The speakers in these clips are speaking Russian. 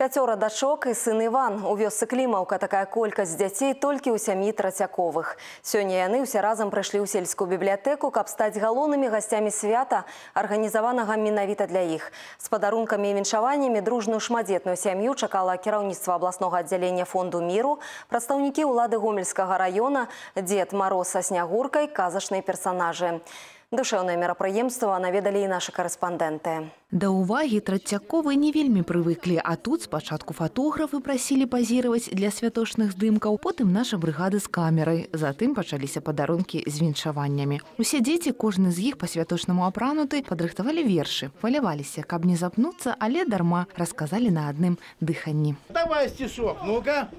Пяцёра дачок і сын Іван. У вёсцы клімаўка такая колькасць дзяцей толькі ў сямі трацяковых. Сёння яны ўсе разам прыйшлі ў сельскую бібліятэку, каб стаць галоўнымі гасцямі свята, арганізаванага менавіта для іх. З падарункамі і віншаваннямі дружную шматдзетную сям'ю чакала кіраўніцтва абласнога аддзялення фонду міру, прадстаўнікі ўлады гомельскага раёна, дзед Мароз са снягуркай, казачныя персанажы. Душэўнае мерапрыемства наведалі і нашы карэспандэнты. Да ўвагі трацяковы не вельмі прывыклі, а тут спачатку фатографы прасілі пазіраваць для святочных здымкаў, потым наша брыгады з камерай. Затым пачаліся падарункі з віншаваннямі. Усе дзеці, кожны з іх па-святочнаму апрануты, падрыхтавалі вершы, хваляваліся, каб не запнуцца, але дарма расказалі на адным дыханні. Давай стишок, ну-ка.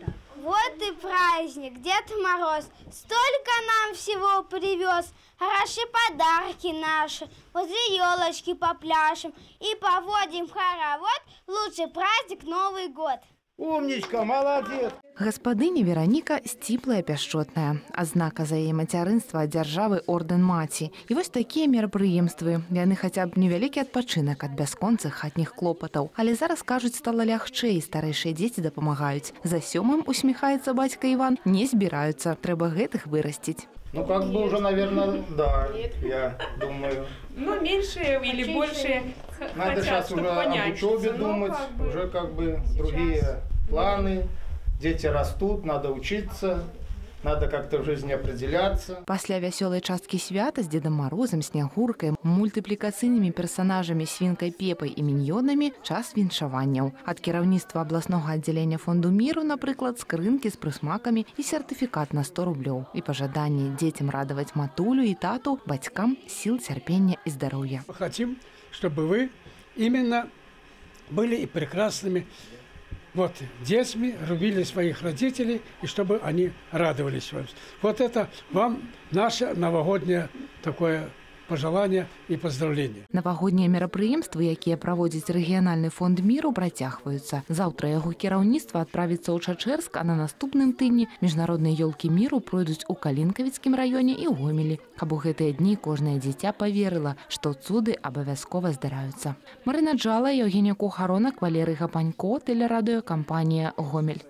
Вот и праздник, Дед Мороз столько нам всего привез. Хороши подарки наши, возле елочки попляшем и поводим хоровод. Лучший праздник Новый год. Умничка, молодец. Гаспадыня Вераніка сціплая пяшчотная. Азнака за яе мацярынства ад дзяржавы ордэн маці. І вось такія мерапрыемствы. Яны хаця б невялікі адпачынак ад бясконцых хатніх клопатаў. Але зараз кажуць стала лягчэй, старэйшыя дзеці дапамагаюць. За сёмым усміхаецца бацька Іван, не збіраюцца, трэба гэтых вырасціць. Ну, как бы уже, наверное, да, я думаю. Ну, меньше или больше х- Надо хотят, сейчас чтобы уже об понянчиться. учебе Ну, думать, как бы уже как бы сейчас. другие планы. Дети растут, надо учиться, надо как-то в жизни определяться. Пасля вясёлай часткі свята з дзедам марозам, снягуркай, мультыплікацыйнымі персанажамі свінкай пепай і міньёнамі час віншаванняў. Ад кіраўніцтва абласнога аддзялення фонду міру, напрыклад, скрынкі з прысмакамі і сертыфікат на 100 рублёў. І пажаданні дзецям радаваць матулю і тату, бацькам сіл цярпення і здароўя. хотим, чтобы вы именно были и прекрасными вот, детьми, любили своих родителей, и чтобы они радовались вам. Вот это вам наше новогоднее такое пожелание и поздравление. Навагоднія мерапрыемствы, якія праводзіць рэгіянальны фонд міру, працягваюцца. Заўтра яго кіраўніцтва адправіцца ў Чачэрск, а на наступным тыдні міжнародныя ёлкі міру пройдуць у калінкавіцкім раёне і ў гомелі. Каб у гэтыя дні кожнае дзіця паверыла, што цуды абавязкова здараюцца. Марына Джала, Евгенія Кухаронак, Валерый Гапанько, тэлерадыёкампанія Гомель.